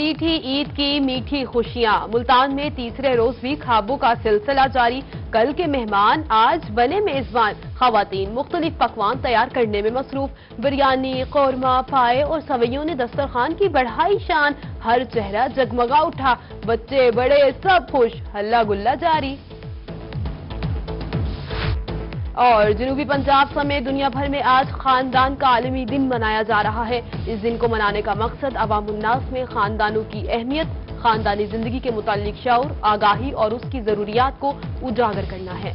मीठी ईद की मीठी खुशियाँ। मुल्तान में तीसरे रोज भी खाबों का सिलसिला जारी। कल के मेहमान, आज बने मेजबान। खातन मुख्तलिफ़ पकवान तैयार करने में मसरूफ। बिरयानी, कौरमा, पाए और सवैयों ने दस्तरखान की बढ़ाई शान। हर चेहरा जगमगा उठा। बच्चे बड़े सब खुश। हल्ला गुल्ला जारी। और जनूबी पंजाब समेत दुनिया भर में आज खानदान का आलमी दिन मनाया जा रहा है। इस दिन को मनाने का मकसद अवाम उन्नास में खानदानों की अहमियत, खानदानी ज़िंदगी के मुतालिक शौर, आगाही और उसकी जरूरियात को उजागर करना है।